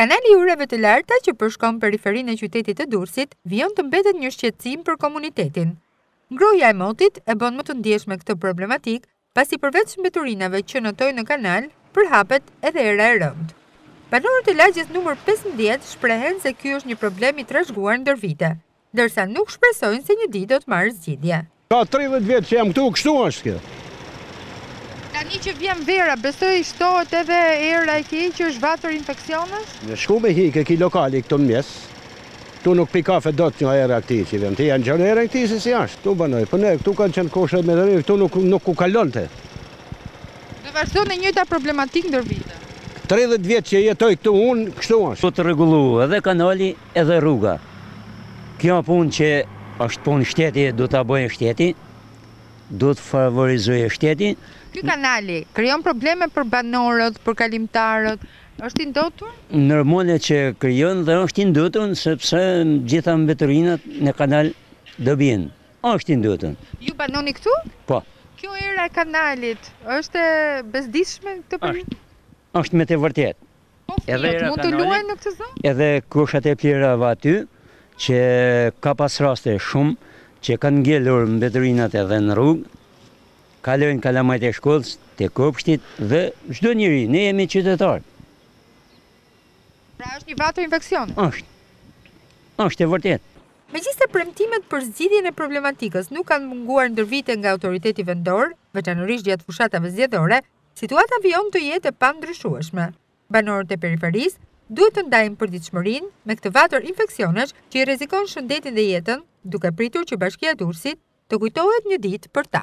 Kanali i ujërave të larta që përshkon periferinë e qytetit të Durrësit vijon të mbetet një shqetësim për komunitetin. Ngrohja e motit e bën më të ndjeshme këtë problematikë, pasi përveç mbeturinave që notojnë në kanal, përhapet edhe era e rëndë. Banorët e lagjes numër pesëmbëdhjetë shprehen se ky është një problem i trashëguar ndër vite. ndërsa nuk shpresojnë se një ditë do të marrë zgjidhje. Ka tridhjetë vjet që jam këtu, kështu është kjo. Tani që vjen vera, besoj shtohet edhe era e keqe që është vatër infeksionesh? Shko me hy ke ky lokali këtu në mëngjes. Këtu nuk pi kafe dot nga era e këtij që vjen. Ti ia ndjen erën e këtij se si është. Këtu banoj, po ne këtu kanë qenë koshe me të mirë, këtu nuk nuk u kalonte. Dhe vazhdon e njëjta problematikë ndër vite. Tridhjetë vjet që jetoj këtu unë, kështu është. Këtu do të rregullu edhe kanali. Edhe rruga. Kjo punë që është punë shteti duhet ta bëjë shteti, duhet të favorizojë shteti. Ky kanali krijon probleme për banorët, për kalimtarët, është i ndotur? Normale që krijon dhe është i ndotur sepse të gjitha mbeturinat në kanal do bien. Është i ndotur. Ju banoni këtu? Po. Kjo era e kanalit është e bezdisshme këtë periudhë? Është. Është me të vërtetë. Po fëmijët mund të luajnë në këtë zonë? Edhe koshat e plehrave aty që ka pas raste shumë që kanë ngelur mbeturinat edhe në rrugë, kalojnë kalamajt e shkollës, të kopshtit dhe çdo njeri, ne jemi qytetarë. Pra është një vatër infeksioni? Është. Është e vërtetë. Megjithëse premtimet për zgjidhjen e problematikës nuk kanë munguar ndër vite nga autoriteti vendor, veçanërisht gjatë fushatave zgjedhore, Situata vijon të jetë e pandryshueshme. Banorët e periferisë duhet të ndajnë përditshmërinë me këtë vatër infeksionesh që i rrezikon shëndetin dhe jetën, duke pritur që Bashkia e Durrësit të kujtohet një ditë për ta.